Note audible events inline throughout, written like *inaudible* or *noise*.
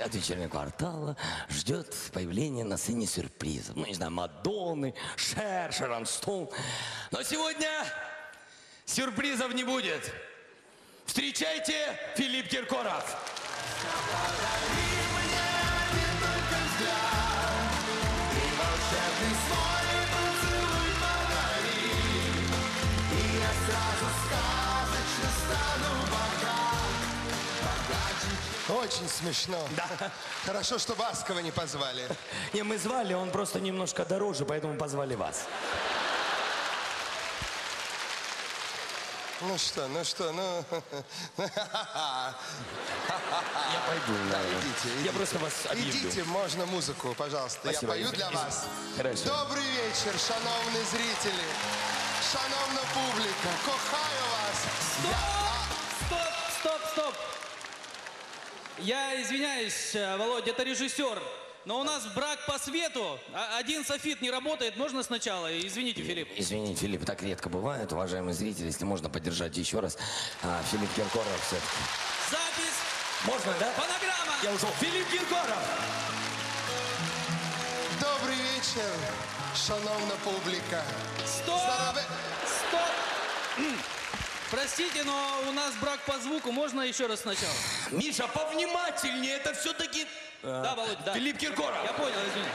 от вечернего квартала ждет появления на сцене сюрпризов. Ну, не знаю, Мадонны, Шер, Шерон Стоун. Но сегодня сюрпризов не будет. Встречайте Филипп Киркоров. Очень смешно. Да. *laughs* Хорошо, что Баскова не позвали. *laughs* Не, мы звали, он просто немножко дороже, поэтому позвали вас. Ну что, ну что, ну... *laughs* Я пойду, наверное. Идите, Я идите. просто вас объявлю. Идите, можно музыку, пожалуйста. Спасибо. Я пою для Из- вас. Хорошо. Добрий вечір, шановні зрителі. Шановна публіка, кохаю вас. Стоп, Я извиняюсь, э, Володя, это режиссер. Но у нас брак по свету. А- Один софит не работает. Можно сначала? Извините, Филипп. Извините, Филипп, так редко бывает. Уважаемые зрители, если можно поддержать еще раз. А, Филипп Киркоров все-таки. Запись. Можно, да? Фонограмма. Я ушел. Филипп Киркоров! Добрий вечір, шановна публіка. Стоп. Здорове... Стоп. М. Простите, но у нас брак по звуку. Можно еще раз сначала? Миша, повнимательнее, это все-таки... Да, Володь, да. Филипп Киркоров. Я понял, извините.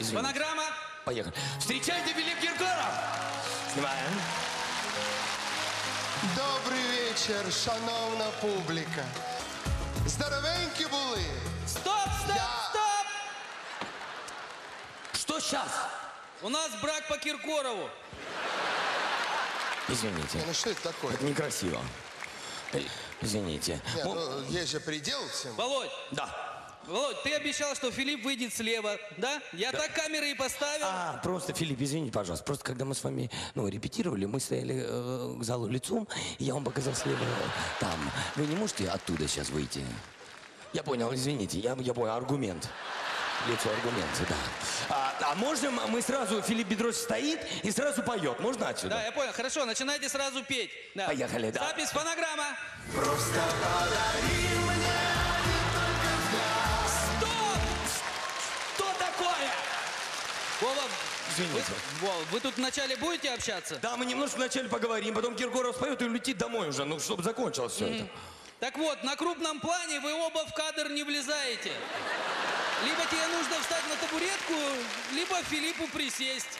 Извините. Фонограмма. Поехали. Встречайте Филипп Киркоров! Снимаем. Добрий вечір, шановна публіка. Здоровенькі були. Стоп, стоп, Я- стоп. Что сейчас? У нас брак по Киркорову. Извините. Ну що це таке? Это некрасиво. Э, Извините. Ні, Ну, ну, є же предел всім. Володь, Да. Володь, ты обещал, что Филипп выйдет слева, да? Я так камеры и поставил. А, просто, Филипп, извините, пожалуйста. Просто когда мы с вами, ну, репетировали, мы стояли э, к залу лицом, и я вам показал слева э, там. Вы не можете оттуда сейчас выйти? Я понял, извините, я, я понял, аргумент. Лицо аргумента, да. А, а можем мы сразу, Филипп Бедрос стоит и сразу поет. Можно отсюда? Да, я понял. Хорошо, начинайте сразу петь. Да. Поехали, да. Запись фонограмма. Стоп! Что такое? Вова, Извините. вы, Вова, вы тут вначале будете общаться? Да, мы немножко вначале поговорим, потом Киркоров споет и улетит домой уже, ну, чтобы закончилось все это. Так вот, на крупном плане вы оба в кадр не влезаете. Либо тебе нужно встать на табуретку, либо Филиппу присесть.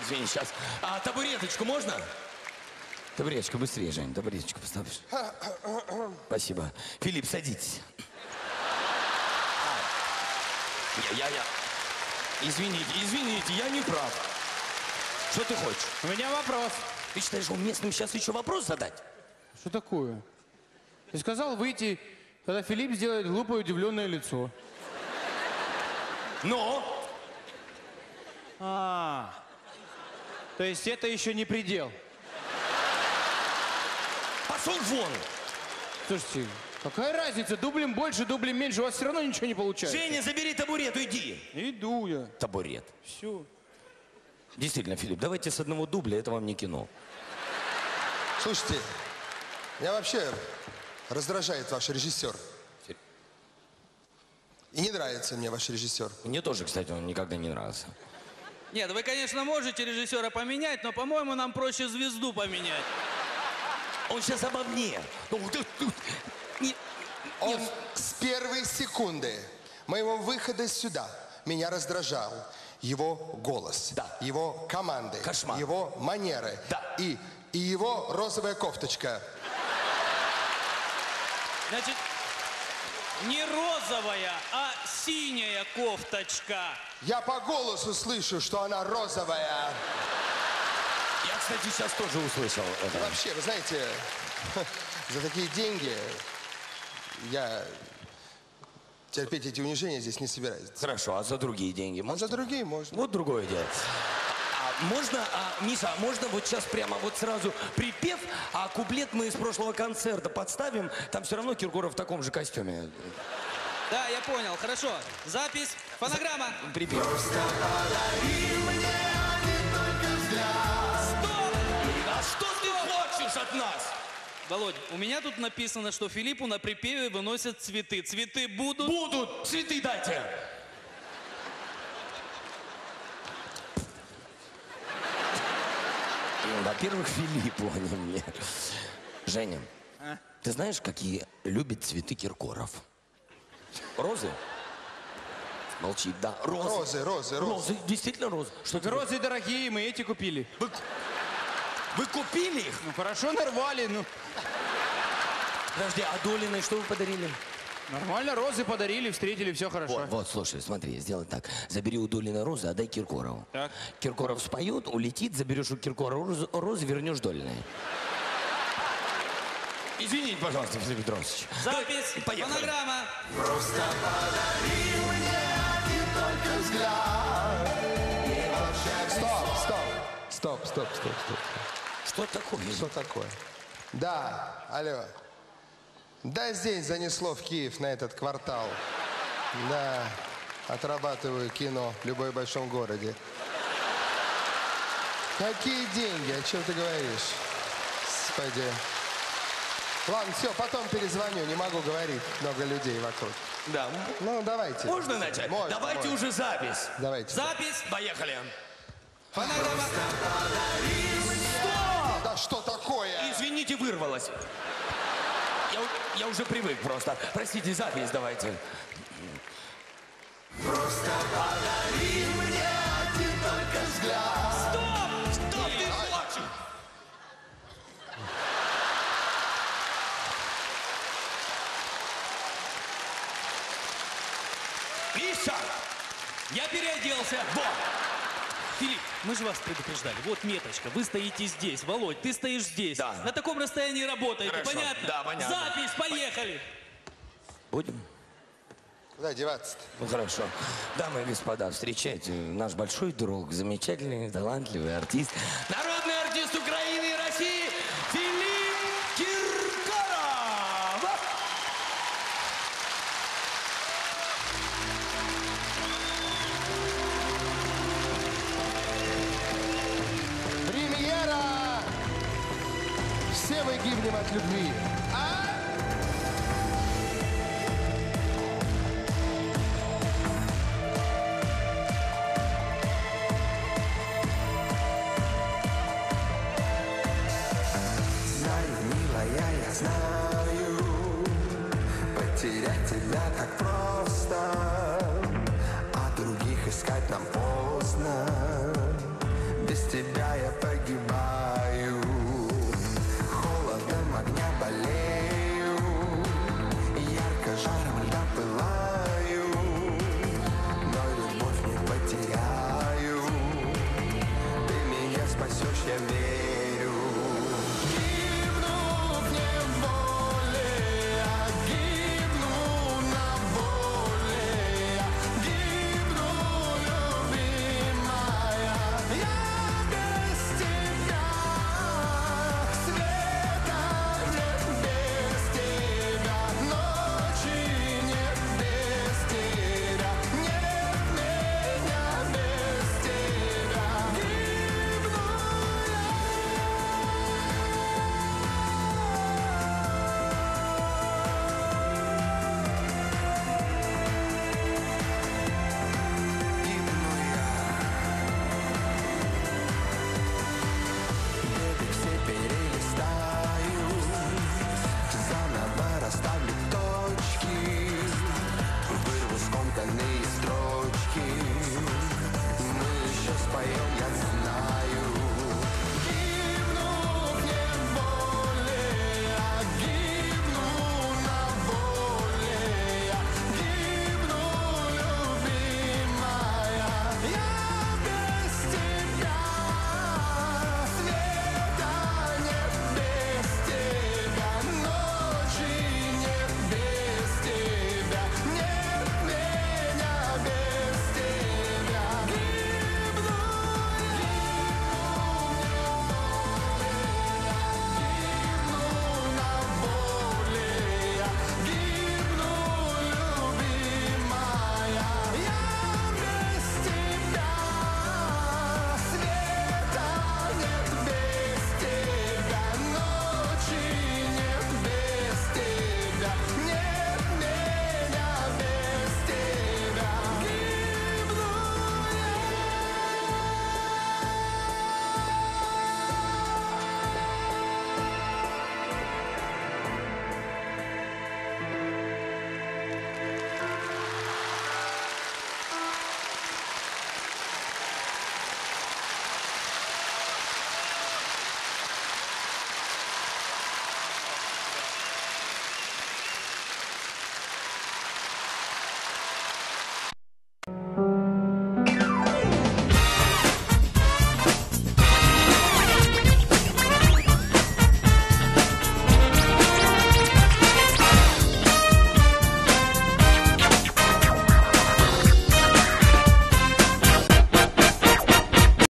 Извини, сейчас. А табуреточку можно? Табуреточку быстрее, Жень, табуреточку поставишь. Спасибо. Филипп, садитесь. Я, я, я. Извините, извините, я не прав. Что ты хочешь? У меня вопрос. Ты считаешь, уместным сейчас еще вопрос задать? Что такое? Ты сказал выйти, когда Филипп сделает глупое удивленное лицо. Но! А, то есть это еще не предел. Пошел вон! Слушайте, какая разница, дублем больше, дублем меньше, у вас все равно ничего не получается. Женя, забери табурет, иди. Иду я. Табурет. Все. Действительно, Филипп, давайте с одного дубля, это вам не кино. Слушайте, меня вообще раздражает ваш режиссер. И не нравится мне ваш режиссер. Мне тоже, кстати, он никогда не нравился. Нет, вы, конечно, можете режиссера поменять, но, по-моему, нам проще звезду поменять. Он сейчас обо мне. Ну, Он с первой секунды моего выхода сюда меня раздражал. Его голос, Да. его команды, Кошмар. его манеры Да. и, и его розовая кофточка. Значит, не розовая, а синяя кофточка. Я по голосу слышу, что она розовая. Я, кстати, сейчас тоже услышал это. вообще, вы знаете, *laughs* за такие деньги я терпеть эти унижения здесь не собираюсь. Хорошо, а за другие деньги А можно? за другие можно. Вот другое дело. Можно, а, Миша, а можно вот сейчас прямо вот сразу припев, а куплет мы из прошлого концерта подставим, там все равно Киркоров в таком же костюме. Да, я понял, хорошо. Запись, фонограмма. Припев. Стоп! А что ты хочешь от нас? Володь, у меня тут написано, что Филиппу на припеве выносят цветы. Цветы будут? Будут! Цветы дайте! Во-первых, Филиппу, а не мне. Женя, ты знаешь, какие любит цветы Киркоров? Розы? Молчит, да. Розы. Розы, розы, розы. Розы, действительно розы. Что ты Розы дорогие, мы эти купили. Вы, вы купили их? Ну хорошо, нарвали, ну. Подожди, а Долиной что вы подарили? Нормально, розы подарили, встретили, все хорошо. Вот, вот, слушай, смотри, сделай так. Забери у Долины розы, отдай Киркорову. Так. Киркоров споет, улетит, заберешь у Киркорова розы, розы вернешь Долиной. Извините, пожалуйста, Филипп Петрович. Запись, Поехали. фонограмма. Стоп, стоп. Стоп, стоп, стоп, стоп. Что такое? Что такое? Да, алло. Да, здесь занесло в Киев на этот квартал. Да, отрабатываю кино в любой большом городе. Какие деньги? О чем ты говоришь? Господи. Ладно, все, потом перезвоню, не могу говорить. Много людей вокруг. Да. Ну, давайте. Можно начать? Можно, Давайте можно. уже запись. Давайте. Запись, Поехали. фонограмма. Да что такое? Извините, вырвалось. Я, я уже привык просто. Простите, запись давайте. Стоп! Стоп, ты хочешь! Миша! Я переоделся. Вот! Мы же вас предупреждали. Вот меточка. Вы стоите здесь. Володь, ты стоишь здесь. Да. На таком расстоянии работаете. Хорошо. Понятно? Да, понятно. Запись, поехали. Будем? Куда деваться-то? Ну хорошо. Дамы и господа, встречайте наш большой друг, замечательный, талантливый артист От любви. А? Знаю, милая, я знаю Потерять тебя так просто